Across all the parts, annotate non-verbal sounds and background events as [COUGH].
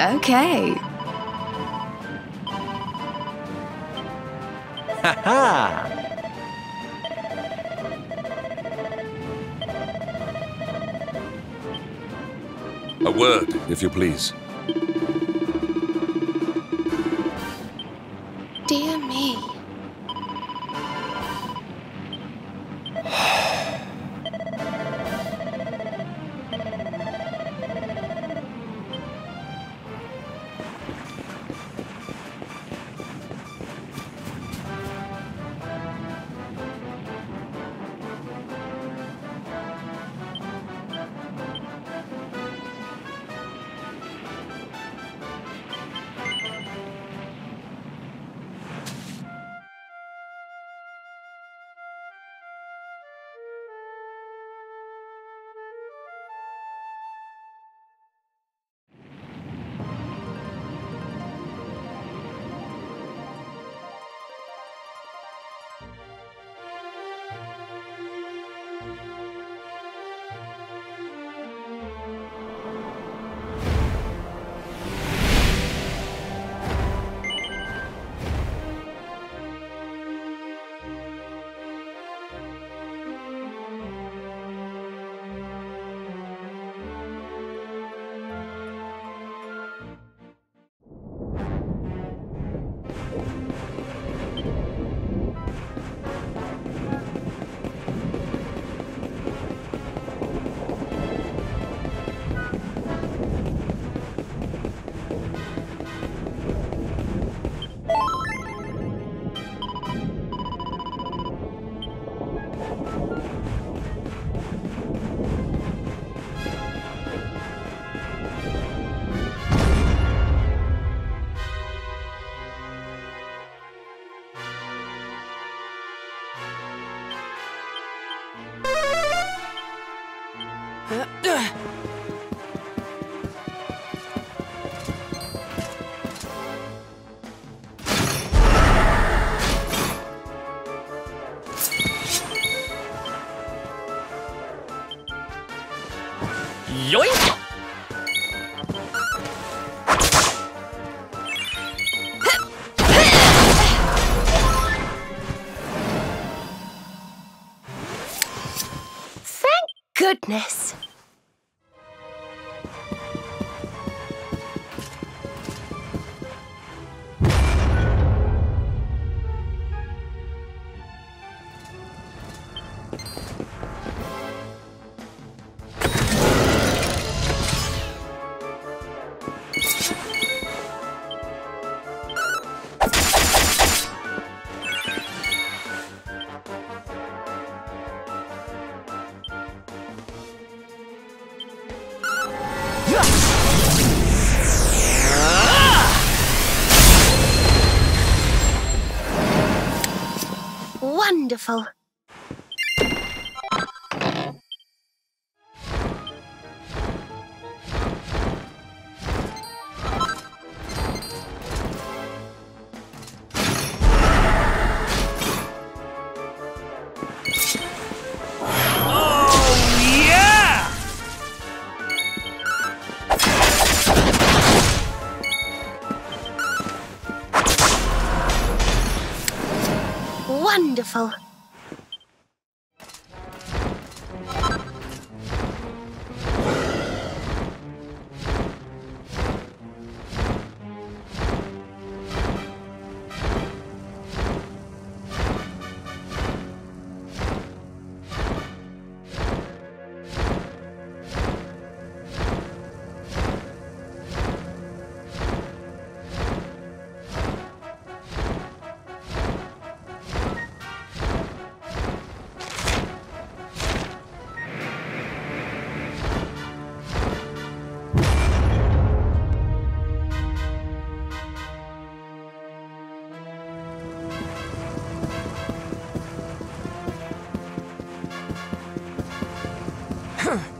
Okay. Ha ha! A word, if you please. Dear Wonderful. Wonderful. Huh. [CLEARS THROAT]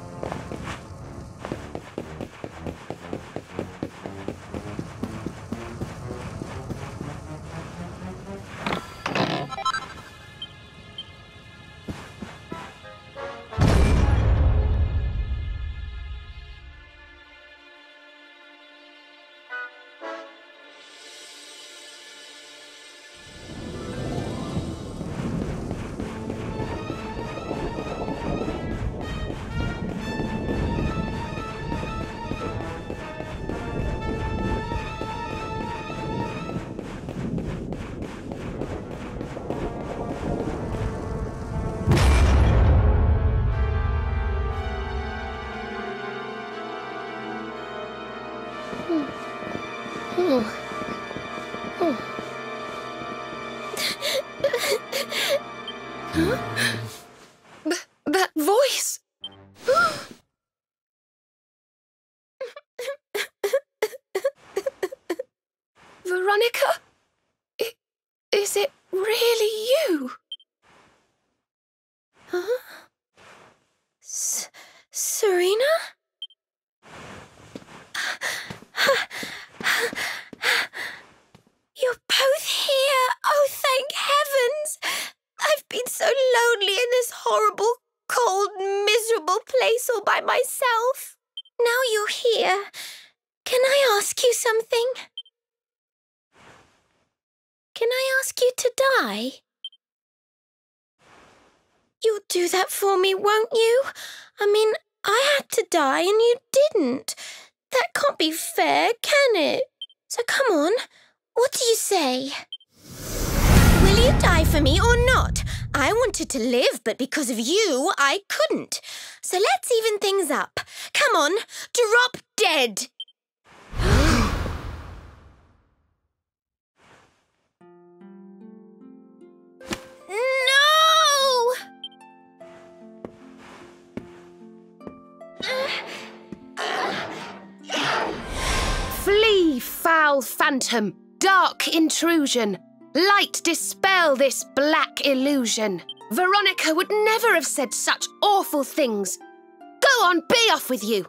Ooh. Myself. Now you're here. Can I ask you something? Can I ask you to die? You'll do that for me, won't you? I mean, I had to die and you didn't. That can't be fair, can it? So come on, what do you say? Will you die for me or not? I wanted to live, but because of you, I couldn't. So let's even things up. Come on, drop dead. no! Flee, foul phantom, dark intrusion. Light dispel this black illusion. Veronica would never have said such awful things. Go on, be off with you.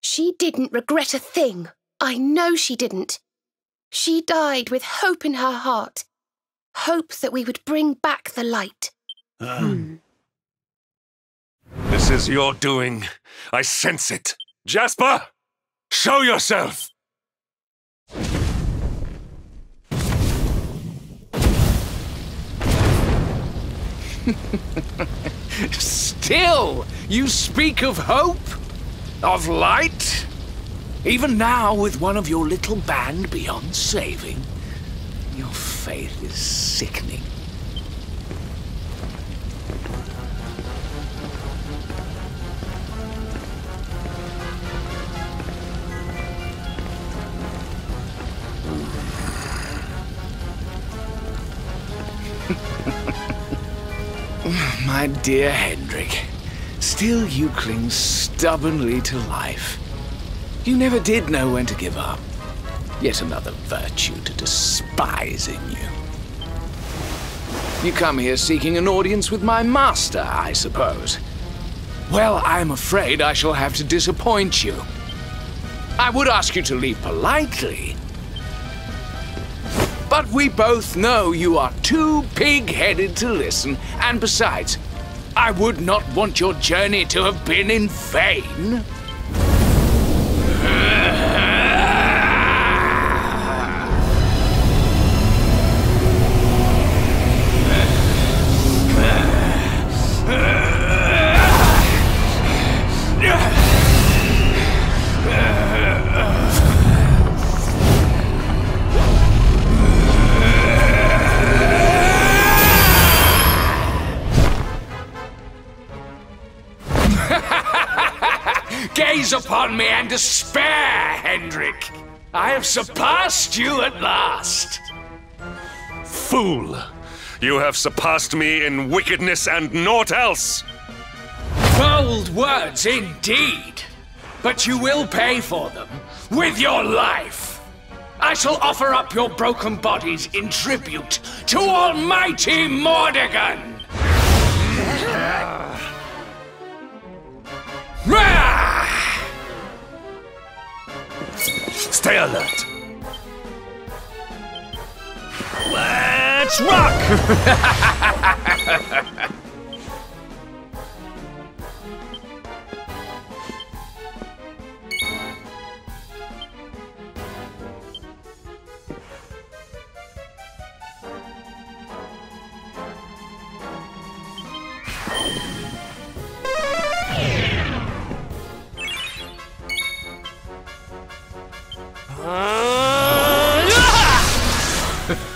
She didn't regret a thing. I know she didn't. She died with hope in her heart. Hope that we would bring back the light. Hmm. This is your doing. I sense it. Jasper! Show yourself! [LAUGHS] Still, you speak of hope? Of light? Even now, with one of your little band beyond saving, your faith is sickening. My dear Hendrik, still you cling stubbornly to life. You never did know when to give up. Yet another virtue to despise in you. You come here seeking an audience with my master, I suppose. Well, I'm afraid I shall have to disappoint you. I would ask you to leave politely. But we both know you are too pig-headed to listen, and besides, I would not want your journey to have been in vain. Upon me and despair, Hendrik. I have surpassed you at last. Fool! You have surpassed me in wickedness and naught else! Bold words indeed. But you will pay for them with your life. I shall offer up your broken bodies in tribute to Almighty Mordegon. [LAUGHS] Rah! Stay alert! Let's rock! [LAUGHS]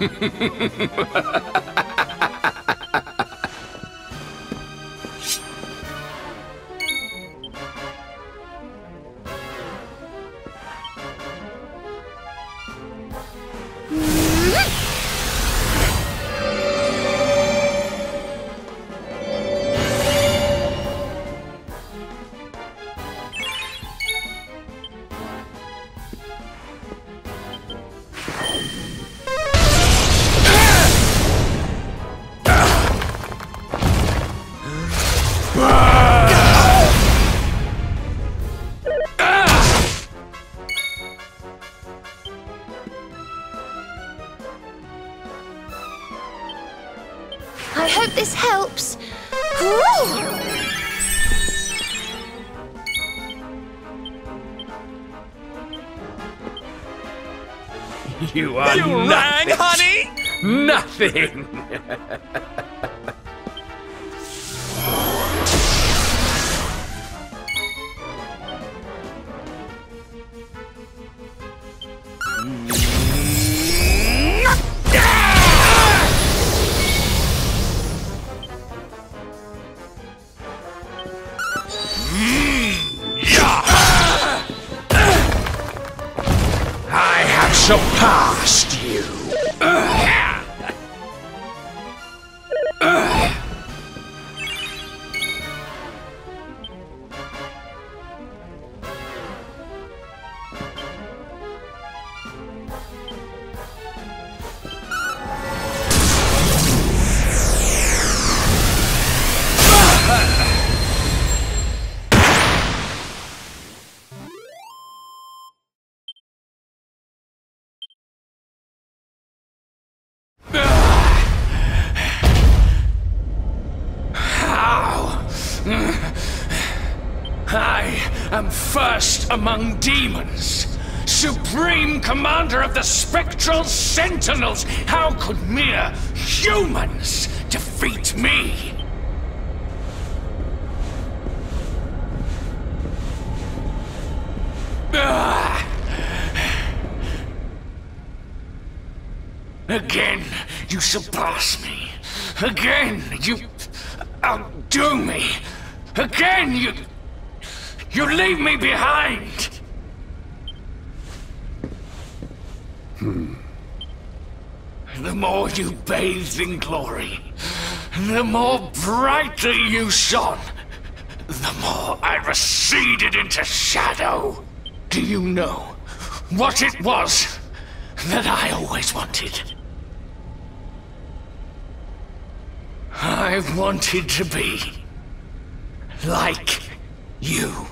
I hope this helps. Ooh. You are You rang, honey? Nothing. [LAUGHS] surpassed among demons, supreme commander of the spectral sentinels. How could mere humans defeat me? Ah! Again, you surpass me. Again, you outdo me. Again, you. You leave me behind. Hmm. The more you bathed in glory, the more brightly you shone, the more I receded into shadow. Do you know what it was that I always wanted? I wanted to be like you.